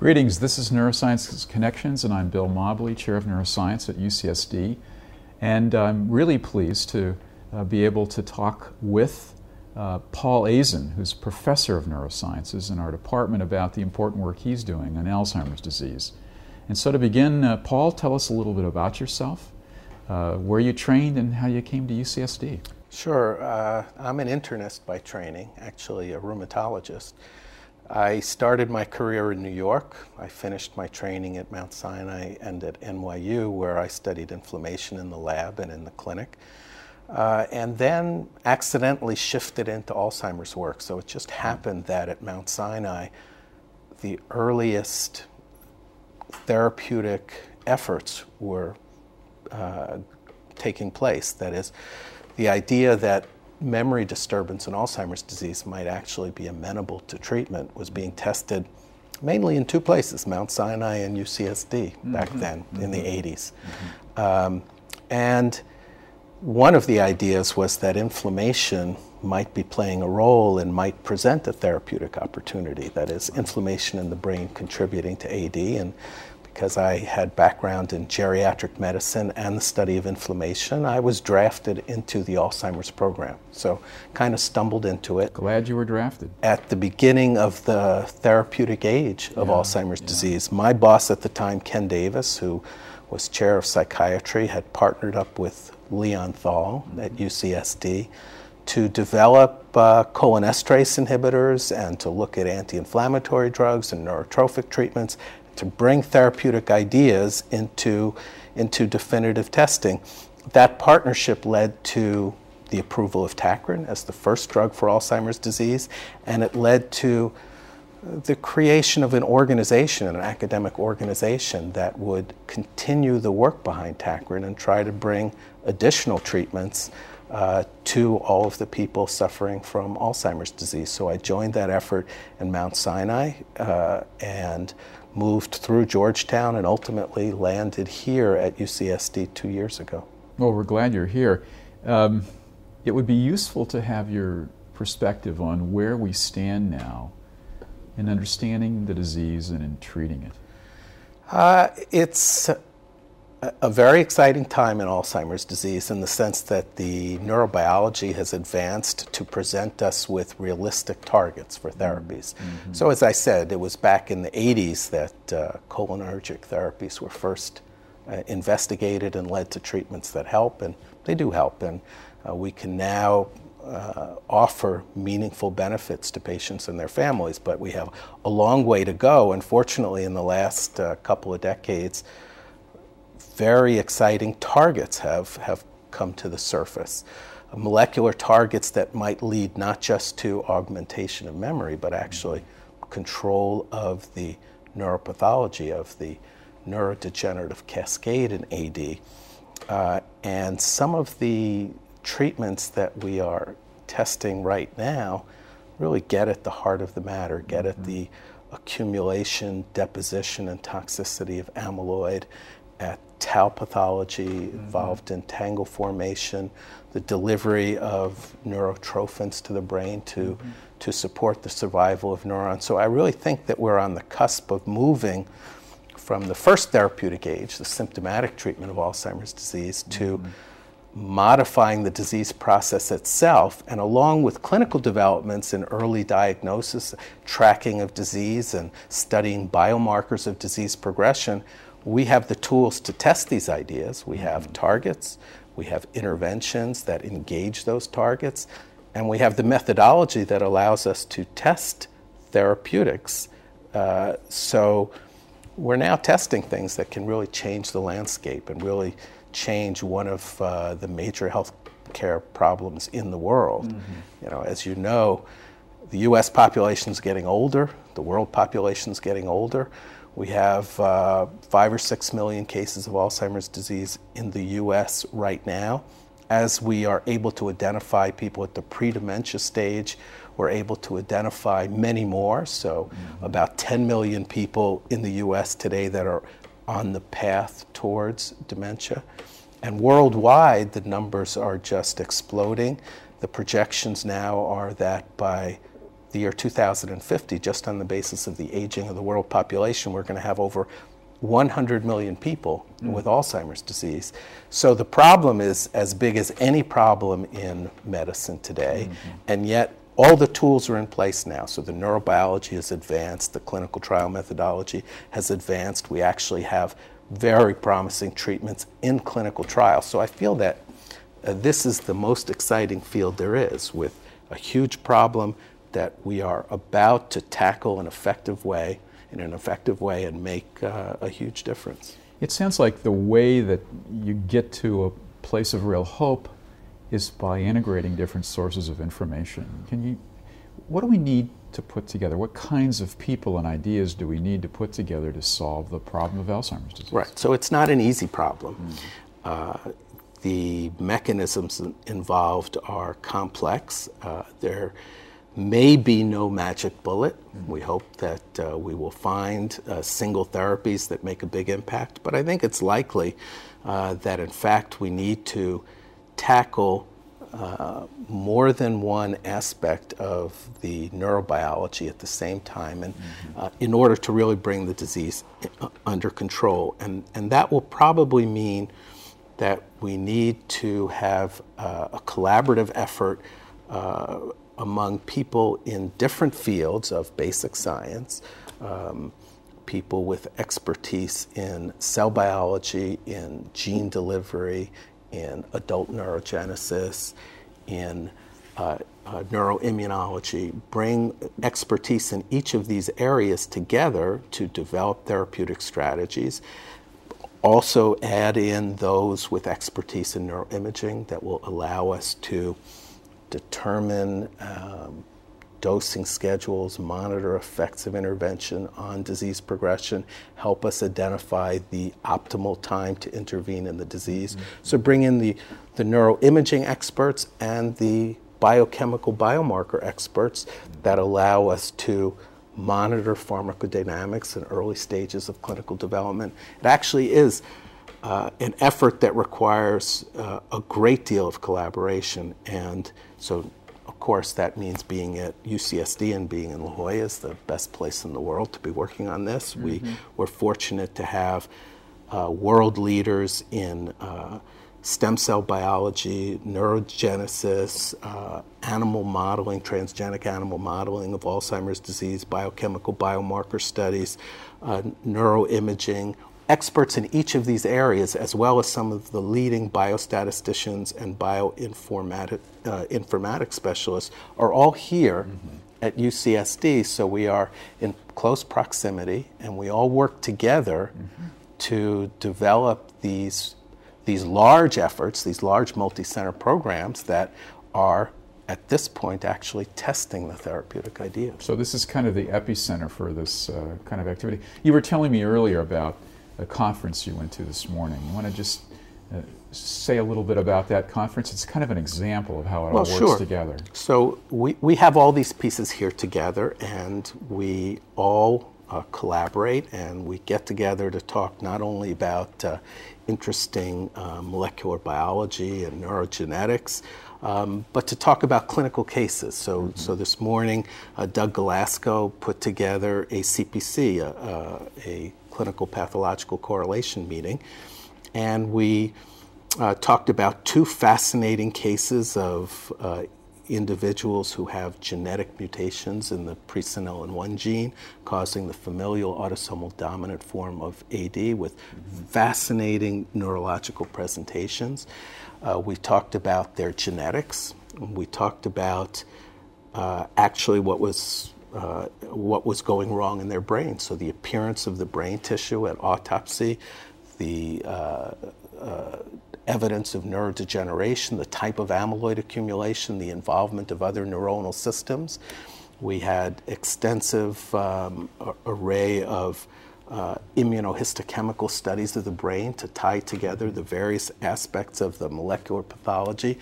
Greetings, this is Neuroscience Connections, and I'm Bill Mobley, Chair of Neuroscience at UCSD. And I'm really pleased to uh, be able to talk with uh, Paul Aisen, who's professor of neurosciences in our department, about the important work he's doing on Alzheimer's disease. And so, to begin, uh, Paul, tell us a little bit about yourself, uh, where you trained, and how you came to UCSD. Sure. Uh, I'm an internist by training, actually, a rheumatologist. I started my career in New York. I finished my training at Mount Sinai and at NYU, where I studied inflammation in the lab and in the clinic. Uh, and then accidentally shifted into Alzheimer's work. So it just happened that at Mount Sinai, the earliest therapeutic efforts were uh, taking place. That is, the idea that memory disturbance in Alzheimer's disease might actually be amenable to treatment was being tested mainly in two places, Mount Sinai and UCSD mm-hmm. back then mm-hmm. in the 80s. Mm-hmm. Um, and one of the ideas was that inflammation might be playing a role and might present a therapeutic opportunity. That is, inflammation in the brain contributing to AD. And because I had background in geriatric medicine and the study of inflammation, I was drafted into the Alzheimer's program. So kind of stumbled into it. Glad you were drafted. At the beginning of the therapeutic age of yeah, Alzheimer's yeah. disease, my boss at the time, Ken Davis, who was chair of psychiatry, had partnered up with Leon Thal mm-hmm. at UCSD to develop uh, cholinesterase inhibitors and to look at anti inflammatory drugs and neurotrophic treatments to bring therapeutic ideas into, into definitive testing. That partnership led to the approval of Tacrine as the first drug for Alzheimer's disease, and it led to the creation of an organization, an academic organization that would continue the work behind Tacrine and try to bring additional treatments uh, to all of the people suffering from Alzheimer's disease. So I joined that effort in Mount Sinai uh, and moved through Georgetown and ultimately landed here at UCSD two years ago. Well, we're glad you're here. Um, it would be useful to have your perspective on where we stand now in understanding the disease and in treating it. Uh, it's a very exciting time in Alzheimer's disease in the sense that the neurobiology has advanced to present us with realistic targets for therapies. Mm-hmm. So, as I said, it was back in the 80s that uh, cholinergic therapies were first uh, investigated and led to treatments that help, and they do help. And uh, we can now uh, offer meaningful benefits to patients and their families, but we have a long way to go. Unfortunately, in the last uh, couple of decades, very exciting targets have, have come to the surface. Molecular targets that might lead not just to augmentation of memory, but actually control of the neuropathology, of the neurodegenerative cascade in AD. Uh, and some of the treatments that we are testing right now really get at the heart of the matter, get at the accumulation, deposition, and toxicity of amyloid, at tau pathology mm-hmm. involved in tangle formation, the delivery of neurotrophins to the brain to, mm-hmm. to support the survival of neurons. So I really think that we're on the cusp of moving from the first therapeutic age, the symptomatic treatment of Alzheimer's disease, to mm-hmm. modifying the disease process itself, and along with clinical developments in early diagnosis, tracking of disease, and studying biomarkers of disease progression we have the tools to test these ideas. We have mm-hmm. targets, we have interventions that engage those targets, and we have the methodology that allows us to test therapeutics. Uh, so we're now testing things that can really change the landscape and really change one of uh, the major health care problems in the world. Mm-hmm. You know, as you know, the U.S. population is getting older, the world population is getting older. We have uh, five or six million cases of Alzheimer's disease in the US right now. As we are able to identify people at the pre dementia stage, we're able to identify many more. So, mm-hmm. about 10 million people in the US today that are on the path towards dementia. And worldwide, the numbers are just exploding. The projections now are that by the year 2050, just on the basis of the aging of the world population, we're going to have over 100 million people mm. with Alzheimer's disease. So the problem is as big as any problem in medicine today, mm-hmm. and yet all the tools are in place now. So the neurobiology has advanced, the clinical trial methodology has advanced. We actually have very promising treatments in clinical trials. So I feel that uh, this is the most exciting field there is with a huge problem that we are about to tackle in an effective way in an effective way and make uh, a huge difference. It sounds like the way that you get to a place of real hope is by integrating different sources of information. Can you, what do we need to put together? What kinds of people and ideas do we need to put together to solve the problem of Alzheimer's disease? Right. So it's not an easy problem. Mm. Uh, the mechanisms involved are complex. Uh, they're may be no magic bullet. Mm-hmm. We hope that uh, we will find uh, single therapies that make a big impact, but I think it's likely uh, that in fact we need to tackle uh, more than one aspect of the neurobiology at the same time, and mm-hmm. Uh, in order to really bring the disease uh, under control, and and that will probably mean that we need to have a collaborative effort among people in different fields of basic science, um, people with expertise in cell biology, in gene delivery, in adult neurogenesis, in uh, uh, neuroimmunology, bring expertise in each of these areas together to develop therapeutic strategies. Also, add in those with expertise in neuroimaging that will allow us to determine um, dosing schedules, monitor effects of intervention on disease progression, help us identify the optimal time to intervene in the disease. Mm-hmm. So bring in the, the neuroimaging experts and the biochemical biomarker experts that allow us to monitor pharmacodynamics in early stages of clinical development. It actually is uh, an effort that requires uh, a great deal of collaboration. And so, of course, that means being at UCSD and being in La Jolla is the best place in the world to be working on this. Mm-hmm. We, we're fortunate to have uh, world leaders in uh, stem cell biology, neurogenesis, uh, animal modeling, transgenic animal modeling of Alzheimer's disease, biochemical biomarker studies, uh, neuroimaging, experts in each of these areas, as well as some of the leading biostatisticians and bioinformatic uh, informatics specialists, are all here mm-hmm. at UCSD. So we are in close proximity, and we all work together mm-hmm. to develop these these large efforts, these large multi-center programs that are at this point actually testing the therapeutic idea. So this is kind of the epicenter for this uh, kind of activity. You were telling me earlier about a conference you went to this morning. You want to just uh, say a little bit about that conference? It's kind of an example of how it well, all works sure. together. So we, we have all these pieces here together, and we all uh, collaborate and we get together to talk not only about uh, interesting uh, molecular biology and neurogenetics, um, but to talk about clinical cases. So, mm-hmm. so this morning, uh, Doug Galasko put together a CPC, uh, a clinical pathological correlation meeting, and we uh, talked about two fascinating cases of uh, individuals who have genetic mutations in the presenilin-1 gene causing the familial autosomal dominant form of AD with mm-hmm. fascinating neurological presentations. Uh, we talked about their genetics. We talked about uh, actually what was uh, what was going wrong in their brain. So the appearance of the brain tissue at autopsy, the uh, uh, evidence of neurodegeneration, the type of amyloid accumulation, the involvement of other neuronal systems. We had extensive um, array of uh, immunohistochemical studies of the brain to tie together the various aspects of the molecular pathology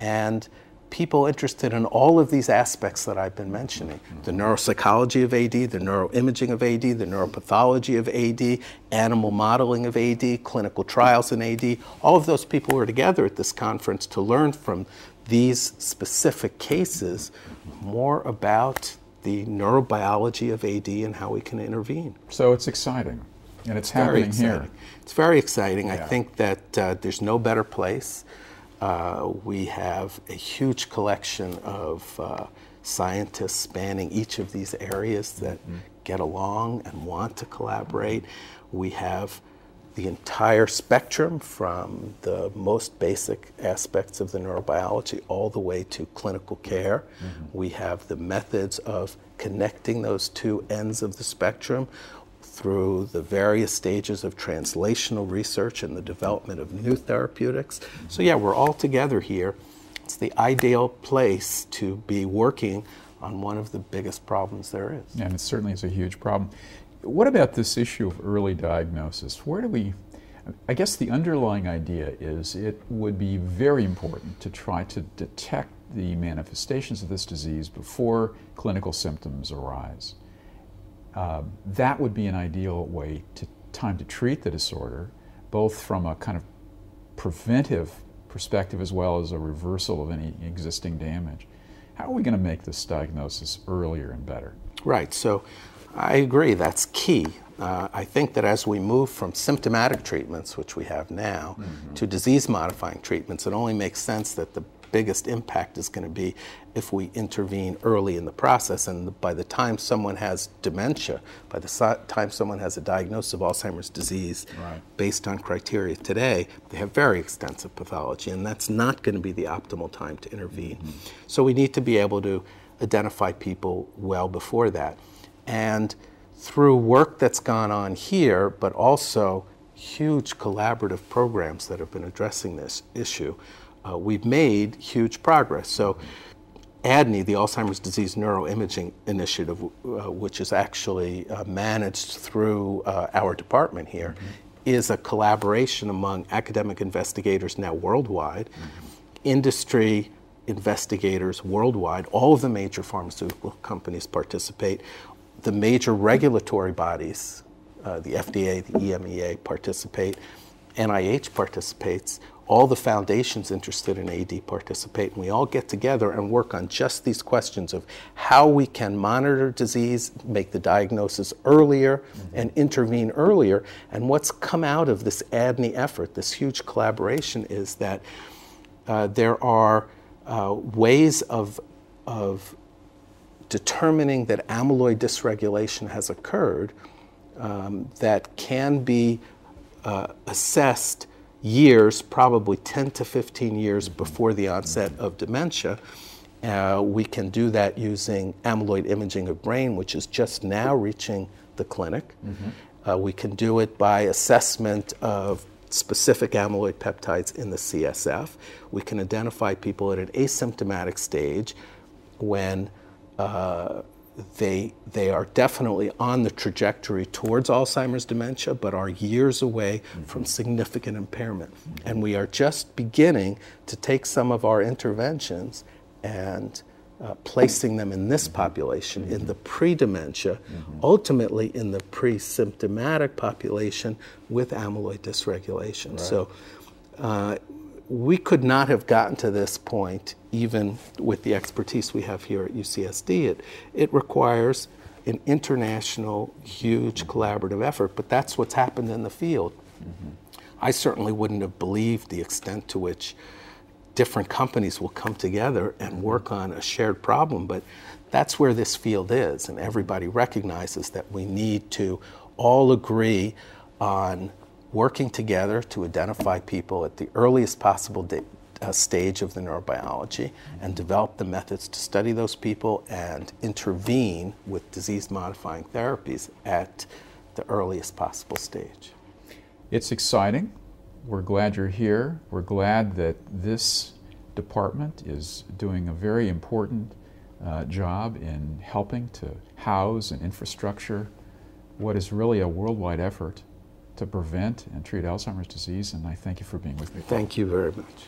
and people interested in all of these aspects that I've been mentioning the neuropsychology of AD, the neuroimaging of AD, the neuropathology of AD, animal modeling of AD, clinical trials in AD. All of those people were together at this conference to learn from these specific cases more about the neurobiology of AD and how we can intervene. So it's exciting, and it's Very happening here. It's very exciting. I think that uh, there's no better place. Uh, we have a huge collection of uh, scientists spanning each of these areas that get along and want to collaborate. We have the entire spectrum from the most basic aspects of the neurobiology all the way to clinical care. Mm-hmm. We have the methods of connecting those two ends of the spectrum through the various stages of translational research and the development of new therapeutics. So, yeah, we're all together here. It's the ideal place to be working on one of the biggest problems there is. And it certainly is a huge problem. What about this issue of early diagnosis? Where do we, I guess the underlying idea is it would be very important to try to detect the manifestations of this disease before clinical symptoms arise. Uh, that would be an ideal way to time to treat the disorder, both from a kind of preventive perspective as well as a reversal of any existing damage. How are we going to make this diagnosis earlier and better? Right. So I agree, that's key. Uh, I think that as we move from symptomatic treatments, which we have now, to disease modifying treatments, it only makes sense that the biggest impact is going to be if we intervene early in the process. And by the time someone has dementia, by the si- time someone has a diagnosis of Alzheimer's disease, Right. based on criteria today, they have very extensive pathology, and that's not going to be the optimal time to intervene. So we need to be able to identify people well before that. And through work that's gone on here, but also huge collaborative programs that have been addressing this issue, uh, we've made huge progress. So ADNI, the Alzheimer's Disease Neuroimaging Initiative, uh, which is actually uh, managed through uh, our department here, is a collaboration among academic investigators now worldwide, industry investigators worldwide. All of the major pharmaceutical companies participate. The major regulatory bodies, uh, the FDA, the EMEA, participate. NIH participates. All the foundations interested in AD participate, and we all get together and work on just these questions of how we can monitor disease, make the diagnosis earlier, and intervene earlier. And what's come out of this ADNI effort, this huge collaboration, is that uh, there are uh, ways of, of determining that amyloid dysregulation has occurred um, that can be uh, assessed years, probably 10 to 15 years before the onset of dementia. Uh, we can do that using amyloid imaging of brain, which is just now reaching the clinic. Uh, we can do it by assessment of specific amyloid peptides in the CSF. We can identify people at an asymptomatic stage when uh, they, they are definitely on the trajectory towards Alzheimer's dementia, but are years away from significant impairment. And we are just beginning to take some of our interventions and uh, placing them in this population, in the pre dementia, ultimately in the pre symptomatic population with amyloid dysregulation. So uh, we could not have gotten to this point even with the expertise we have here at UCSD. It, it requires an international, huge collaborative effort, but that's what's happened in the field. Mm-hmm. I certainly wouldn't have believed the extent to which different companies will come together and work on a shared problem, but that's where this field is, and everybody recognizes that we need to all agree on working together to identify people at the earliest possible uh, stage of the neurobiology and develop the methods to study those people and intervene with disease modifying therapies at the earliest possible stage. It's exciting. We're glad you're here. We're glad that this department is doing a very important uh, job in helping to house and infrastructure what is really a worldwide effort to prevent and treat Alzheimer's disease. And I thank you for being with me. Thank you very much.